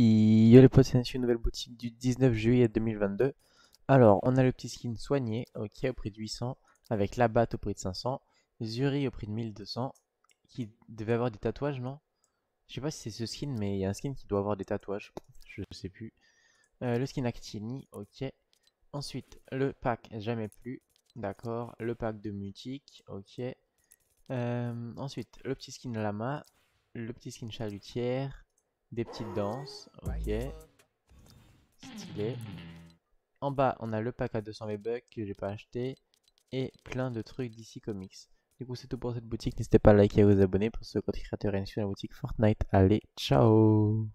Yo les potes, c'est une nouvelle boutique du 19 juillet 2022. Alors, on a le petit skin soigné, ok, au prix de 800, avec la batte au prix de 500, Zuri au prix de 1200, qui devait avoir des tatouages, non? Je sais pas si c'est ce skin, mais il y a un skin qui doit avoir des tatouages, je sais plus. Euh, le skin Actini, ok. Ensuite, le pack jamais plus, d'accord. Le pack de Mutique, ok. Euh, ensuite, le petit skin Lama, le petit skin Chalutière, des petites danses, ok. Stylé. En bas, on a le pack à 200 V-Bucks que j'ai pas acheté. Et plein de trucs d'ici Comics. Du coup, c'est tout pour cette boutique. N'hésitez pas à liker et à vous abonner pour ce compte créateur et sur la boutique Fortnite. Allez, ciao